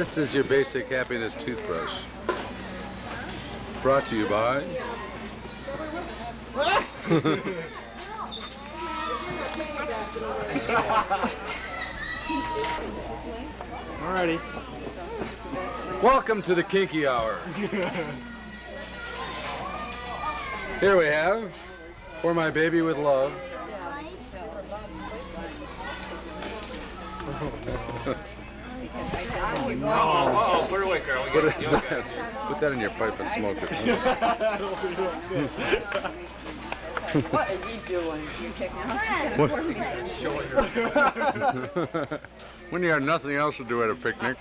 This is your basic happiness toothbrush. Brought to you by. Alrighty. Welcome to the Kinky Hour. Here we have, for my baby with love. Oh, oh, put it away, Carl. Put, it, it. put that in your pipe and smoke it. What is he doing? You're checking out. What? when you have nothing else to do at a picnic.